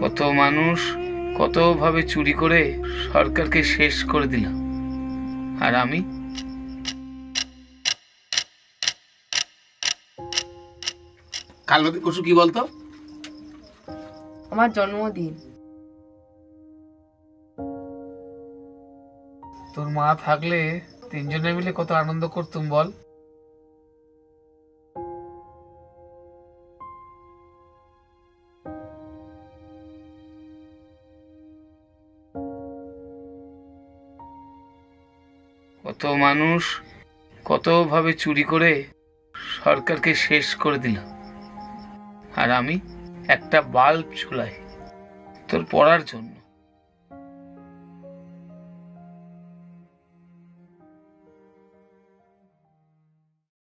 কত মানুষ কতভাবে চুরি করে সরকারকে শেষ করে দিল। আর আমি? কাল বাদে কি বলতো? আমার জন্মদিন। তোর মা থাকলে তিনজনে মিলে কত আনন্দ করতুম বল। কত মানুষ কতভাবে চুরি করে সরকারকে শেষ করে দিল। আর আমি একটা বাল্ব চুলাই তোর পড়ার জন্য।